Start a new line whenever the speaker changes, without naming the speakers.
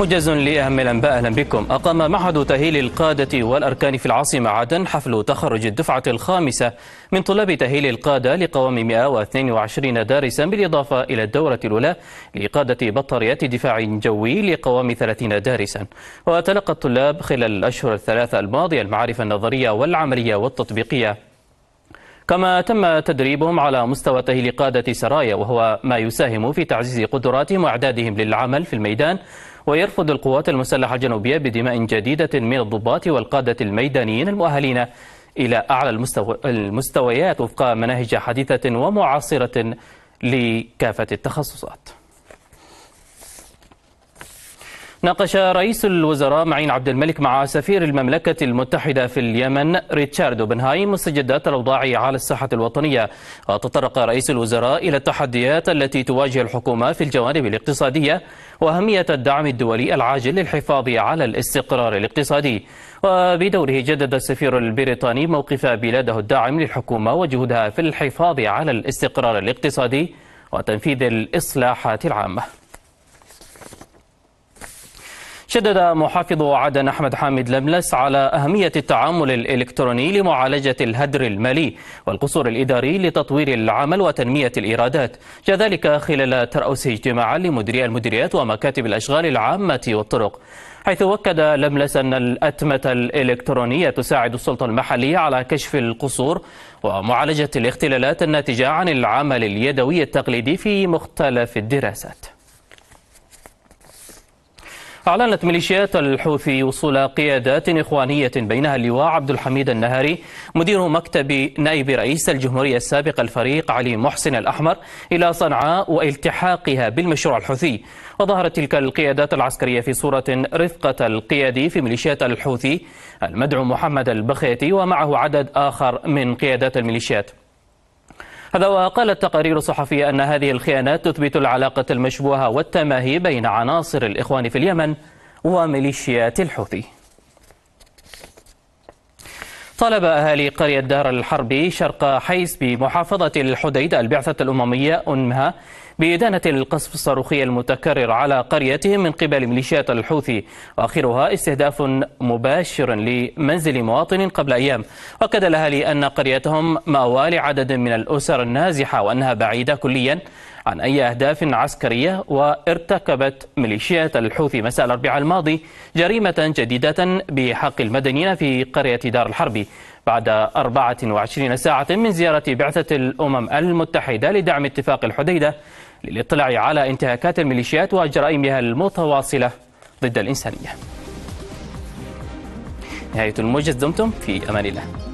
موجز لأهم الأنباء. أهلا بكم. أقام معهد تأهيل القادة والأركان في العاصمة عدن حفل تخرج الدفعة الخامسة من طلاب تأهيل القادة لقوام 122 دارسا بالإضافة إلى الدورة الأولى لقادة بطاريات دفاع جوي لقوام 30 دارسا. وتلقى الطلاب خلال الأشهر الثلاثة الماضية المعارف النظرية والعملية والتطبيقية. كما تم تدريبهم على مستوى تأهيل قادة سرايا وهو ما يساهم في تعزيز قدراتهم وإعدادهم للعمل في الميدان ويرفض القوات المسلحة الجنوبية بدماء جديدة من الضباط والقادة الميدانيين المؤهلين إلى أعلى المستوى المستويات وفق مناهج حديثة ومعاصرة لكافة التخصصات. ناقش رئيس الوزراء معين عبد الملك مع سفير المملكة المتحدة في اليمن ريتشارد أوبنهايم مستجدات الأوضاع على الساحة الوطنية. وتطرق رئيس الوزراء إلى التحديات التي تواجه الحكومة في الجوانب الاقتصادية وأهمية الدعم الدولي العاجل للحفاظ على الاستقرار الاقتصادي. وبدوره جدد السفير البريطاني موقف بلاده الداعم للحكومة وجهودها في الحفاظ على الاستقرار الاقتصادي وتنفيذ الإصلاحات العامة. شدد محافظ عدن أحمد حامد لملس على أهمية التعامل الإلكتروني لمعالجة الهدر المالي والقصور الإداري لتطوير العمل وتنمية الإيرادات. جاء ذلك خلال ترأس اجتماعا لمديري المديريات ومكاتب الأشغال العامة والطرق. حيث وكد لملس أن الأتمة الإلكترونية تساعد السلطة المحلية على كشف القصور ومعالجة الاختلالات الناتجة عن العمل اليدوي التقليدي في مختلف الدراسات. أعلنت ميليشيات الحوثي وصول قيادات إخوانية بينها اللواء عبد الحميد النهاري مدير مكتب نائب رئيس الجمهورية السابق الفريق علي محسن الأحمر إلى صنعاء والتحاقها بالمشروع الحوثي. وظهرت تلك القيادات العسكرية في صورة رفقة القيادي في ميليشيات الحوثي المدعو محمد البخيتي ومعه عدد آخر من قيادات الميليشيات. هذا وقالت تقارير صحفية أن هذه الخيانات تثبت العلاقة المشبوهة والتماهي بين عناصر الإخوان في اليمن وميليشيات الحوثي. طلب أهالي قرية دار الحرب شرق حيس بمحافظة الحديدة البعثة الأممية أنمها بإدانة القصف الصاروخي المتكرر على قريتهم من قبل ميليشيات الحوثي وآخرها استهداف مباشر لمنزل مواطن قبل أيام. وأكد الأهالي أن قريتهم مأوى لعدد من الأسر النازحة وأنها بعيدة كليا. عن أي أهداف عسكرية وارتكبت ميليشيات الحوثي مساء الأربعاء الماضي جريمة جديدة بحق المدنيين في قرية دار الحرب بعد 24 ساعة من زيارة بعثة الأمم المتحدة لدعم اتفاق الحديدة للاطلاع على انتهاكات الميليشيات وجرائمها المتواصلة ضد الإنسانية. نهاية الموجز دمتم في أمان الله.